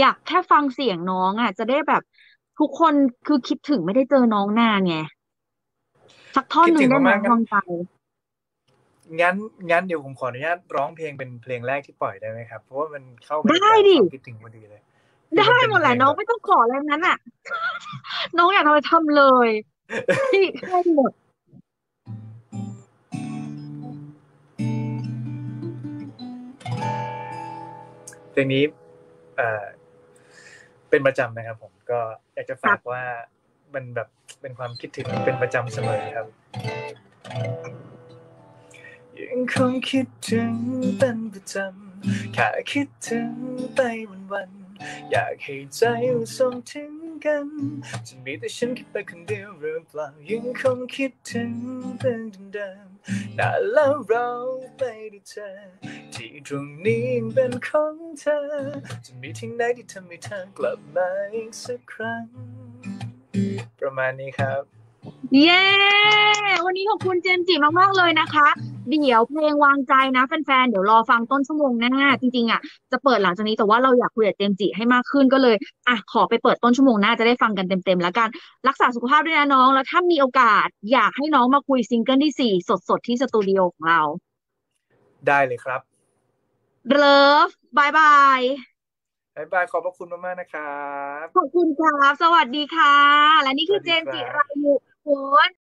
อยากแค่ฟังเสียงน้องอะ จะได้แบบทุกคนคือคิดถึงไม่ได้เจอน้องนานไงสักท่อนคิดหนึ่ถึงงได้ไหมมากๆงั้ฟันงใจงั้นงั้นเดี๋ยวผมขออนุญาตร้องเพลงเป็นเพลงแรกที่ปล่อยได้ไหมครับ เพราะว่ามันเข้าบรรยากาได้ศดิความคิดถึงพอดีเลยคือได้มันเป็นหมดเพแหลละงน้องแบบไม่ต้องขออะไรทั้งนั้นอะ น้องอยากทำอะไรทำเลยที่ให้หมดเพลงนี้ เอ่อเป็นประจำนะครับ ผมก็อยากจะฝากว่ามันแบบเป็นความคิดถึงเป็นประจำเสมอครับยังคงคิดถึงเป็นประจำแค่คิดถึงไปวันๆอยากให้ใจส่งถึง กัน จะมีแต่ฉันคิดไปคนเดียวหรือเปล่ายังคงคิดถึงเรื่องเดิมๆนานแล้วเราไม่ได้เจอที่ตรงนี้ยังเป็นของเธอ จะมีที่ไหนที่ทำให้เธอกลับมาอีกสักครั้ง ประมาณนี้ครับ เย้ วันนี้ขอบคุณเจมส์จิมาก ๆ เลยนะคะ เดี๋ยวเพลงวางใจนะแฟนๆ เดี๋ยวรอฟังต้นชั่วโมงหน้า จริงๆอะจะเปิดหลังจากนี้แต่ว่าเราอยากคุยกับเจมส์จิให้มากขึ้นก็เลยอะขอไปเปิดต้นชั่วโมงหน้าจะได้ฟังกันเต็มๆแล้วกัน รักษาสุขภาพด้วยนะน้อง แล้วถ้ามีโอกาสอยากให้น้องมาคุยซิงเกิลที่สี่สดๆ ที่สตูดิโอของเรา ได้เลยครับเลิฟบายบายบ๊ายบายขอบพระคุณมากๆนะครับ ขอบคุณครับ สวัสดีค่ะ และนี่คือสวัสเจดีมส์จิครับรายุคุณ